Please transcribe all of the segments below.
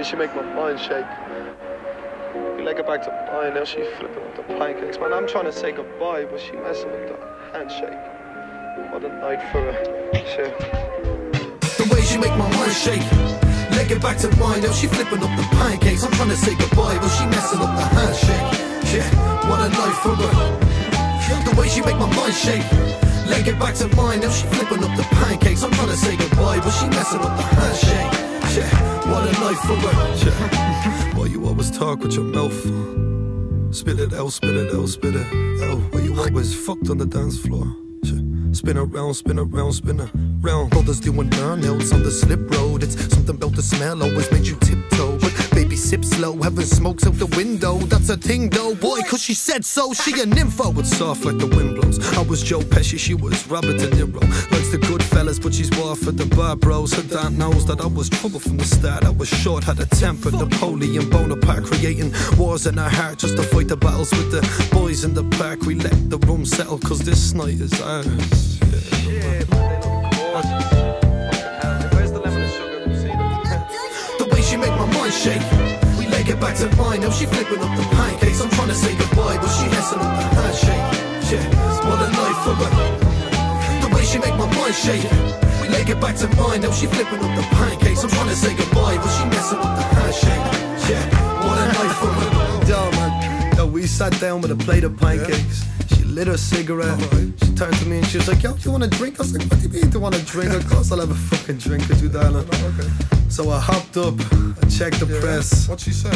Boy, she make my mind shake. We leg it back to mine, now she flipping with the pancakes. Man, I'm trying to say goodbye, but she messing with the handshake. What a night for her. Shit. The way she make my mind shake. Leg it back to mine, now she flipping up the pancakes. I'm trying to say goodbye, but she messing up the handshake. Yeah, what a night for her. The way she make my mind shake. Leg it back to mine, now she flipping up the pancakes. I'm trying to say goodbye, but she messing up the for. Yeah. Why you always talk with your mouth? Spit it out, spit it out, spit it out. Why you always fucked on the dance floor? Spin around, spin around, spin around. Brothers doing burnouts on the slip road. It's something about the smell always made you tiptoe. But baby, sip slow, having smokes out the window. That's a thing though, boy, cause she said so. She a nympho. It's soft like the wind blows. I was Joe Pesci, she was Robert De Niro. Likes the good fellas, but she's war for the bar bros. Her dad knows that I was trouble from the start. I was short, had a temper. Napoleon Bonaparte creating wars in our heart just to fight the battles with the boys in the park. We let the room settle, cause this night is ours. The way she make my mind shake. Back to mine, now she flipping up the pancakes. I'm trying to say goodbye, but she messing up the handshake. Yeah, what a night for her. The way she make my mind shake. We leg it back to mine, now she flipping up the pancakes. I'm trying to say goodbye, but she messing up the handshake. Yeah, what a night for her. Yo, man, yo, we sat down with a plate of pancakes. She lit her cigarette. She turned to me and she was like, Yo, do you want a drink? I was like, What do you mean, do you want a drink? Of course, I'll have a fucking drink or two, darling. So I hopped up, I checked the press. What'd she say?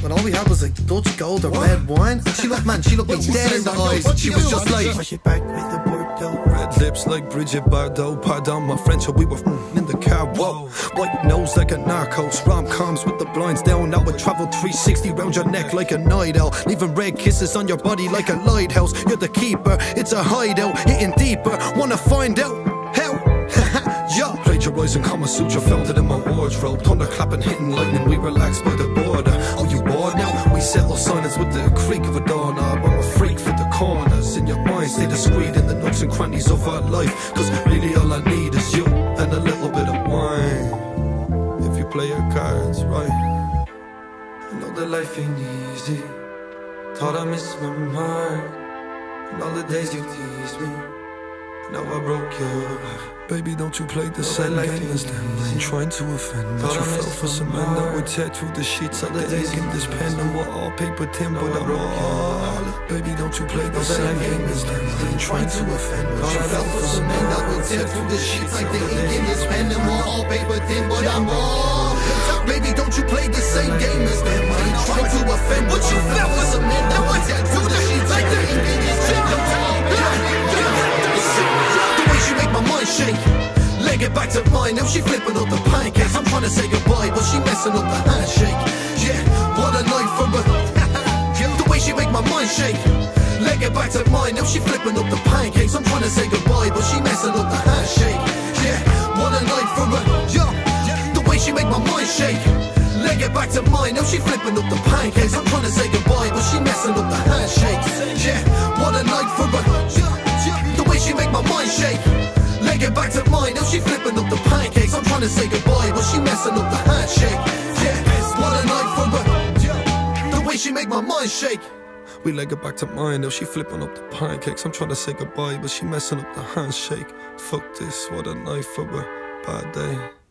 When all we had was like Dutch gold or red wine. And she looked, man, she looked me dead in the eyes. She was just like, it back with the Bordeaux. Red lips like Brigitte Bardot. Pardon my French, we were in the car. Whoa, white nose like a narcos. Rom coms with the blinds down. Now would travel 360 round your neck like a night owl. Leaving red kisses on your body like a lighthouse. You're the keeper, it's a hideout. Hitting deeper, wanna find out Yo, plagiarizing Kama Sutra, found in my wardrobe. Thunder clapping, hitting lightning, we relaxed by the border. Oh, you bored now? We settle silence with the creak of a doorknob. I'm a freak for the corners. In your mind, stay discreet in the nooks and crannies of our life. Cause really all I need is you and a little bit of wine. If you play your cards right. I know that life ain't easy. Thought I missed my mark. And all the days you teased me. Now I broke your heart. Baby, don't you play the same game as them. I ain't trying to offend But you fell for some men that would tear through the sheets Like the ink in this pen. And we're all paper thin But I'm all Baby, don't you play the same game as them. I ain't trying to offend But you fell for some men that would tear through the sheets Like the ink in this pen. And we're all paper thin But I'm all Baby, don't you play the same game as them. I ain't trying to offend But you fell for some men that would tear mine, now she flipping up the pancakes. I'm trying to say goodbye, but she messing up the handshake. Yeah, what a night for her. the way she make my mind shake. Leg it back to mine, now she flipping up the pancakes. I'm trying to say goodbye, but she messing up the handshake. Yeah, what a night for her. Yeah, the way she make my mind shake. Leg it back to mine, now she flipping up the pancakes. I'm trying to say goodbye, but she messing up the handshake. Yeah, what a night for her. To say goodbye, but she messing up the handshake. Yeah, what a night for her. The way she make my mind shake. We leg it back to mine, now she flipping up the pancakes. I'm trying to say goodbye, but she messing up the handshake. Fuck this, what a night for her. Bad day.